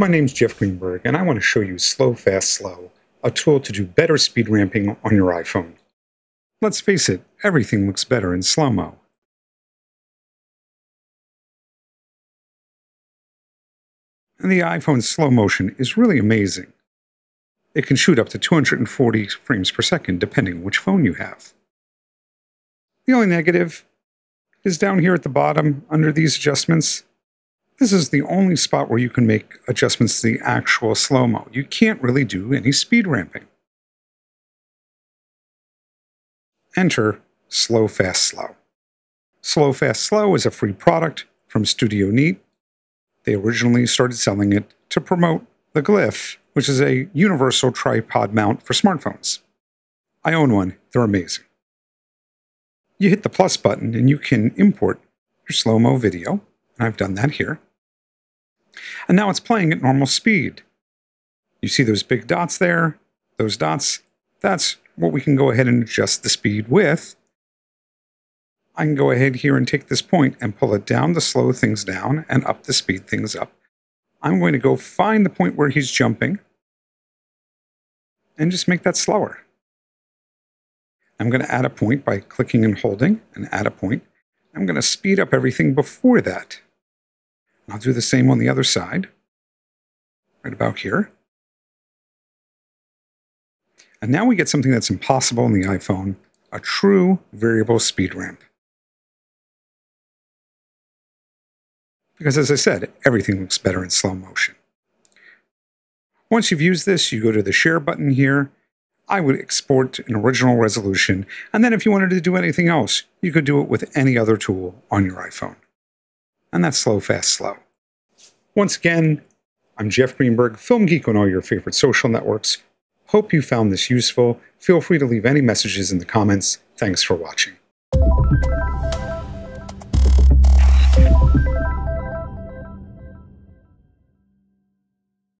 My name's Jeff Greenberg, and I want to show you Slow Fast Slow, a tool to do better speed ramping on your iPhone. Let's face it, everything looks better in slow-mo. And the iPhone's slow motion is really amazing. It can shoot up to 240 frames per second depending on which phone you have. The only negative is down here at the bottom under these adjustments. This is the only spot where you can make adjustments to the actual slow-mo. You can't really do any speed ramping. Enter Slow Fast Slow. Slow Fast Slow is a free product from Studio Neat. They originally started selling it to promote the Glif, which is a universal tripod mount for smartphones. I own one, they're amazing. You hit the plus button and you can import your slow mo video, and I've done that here. And now it's playing at normal speed. You see those big dots there? Those dots, that's what we can go ahead and adjust the speed with. I can go ahead here and take this point and pull it down to slow things down and up to speed things up. I'm going to go find the point where he's jumping and just make that slower. I'm going to add a point by clicking and holding and add a point. I'm going to speed up everything before that. I'll do the same on the other side, right about here. And now we get something that's impossible in the iPhone, a true variable speed ramp. Because as I said, everything looks better in slow motion. Once you've used this, you go to the share button here. I would export an original resolution, and then if you wanted to do anything else, you could do it with any other tool on your iPhone. And that's slow, fast, slow. Once again, I'm Jeff Greenberg, Film Geek on all your favorite social networks. Hope you found this useful. Feel free to leave any messages in the comments. Thanks for watching.